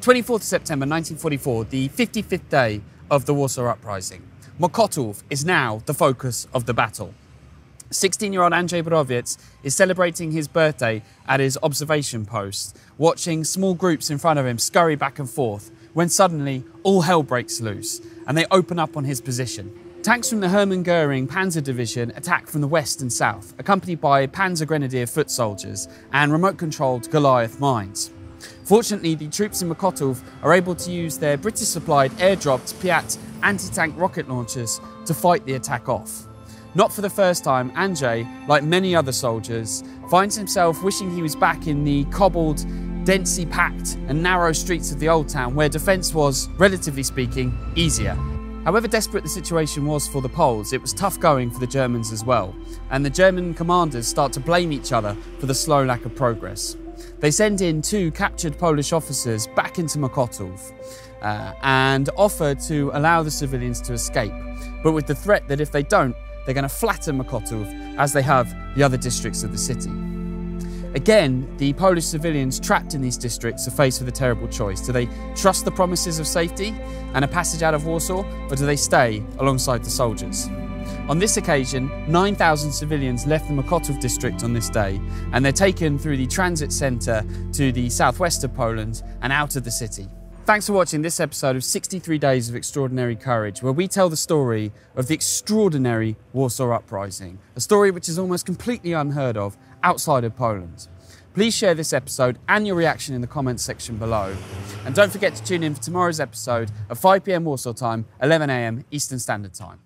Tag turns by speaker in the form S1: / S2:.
S1: 24th September 1944, the 55th day of the Warsaw Uprising. Mokotów is now the focus of the battle. 16 year old Andrzej Borowiec is celebrating his birthday at his observation post, watching small groups in front of him scurry back and forth, when suddenly all hell breaks loose and they open up on his position. Tanks from the Hermann Goering Panzer Division attack from the west and south, accompanied by Panzer Grenadier foot soldiers and remote controlled Goliath mines. Fortunately, the troops in Mokotów are able to use their British supplied airdropped Piat anti tank rocket launchers to fight the attack off. Not for the first time, Andrzej, like many other soldiers, finds himself wishing he was back in the cobbled, densely packed, and narrow streets of the old town where defence was, relatively speaking, easier. However desperate the situation was for the Poles, it was tough going for the Germans as well, and the German commanders start to blame each other for the slow lack of progress. They send in two captured Polish officers back into Mokotów uh, and offer to allow the civilians to escape, but with the threat that if they don't, they're going to flatten Mokotów as they have the other districts of the city. Again, the Polish civilians trapped in these districts are faced with a terrible choice. Do they trust the promises of safety and a passage out of Warsaw, or do they stay alongside the soldiers? On this occasion, 9,000 civilians left the Mokotów district on this day, and they're taken through the transit centre to the southwest of Poland and out of the city. Thanks for watching this episode of 63 Days of Extraordinary Courage, where we tell the story of the extraordinary Warsaw Uprising, a story which is almost completely unheard of outside of Poland. Please share this episode and your reaction in the comments section below. And don't forget to tune in for tomorrow's episode at 5pm Warsaw time, 11am Eastern Standard Time.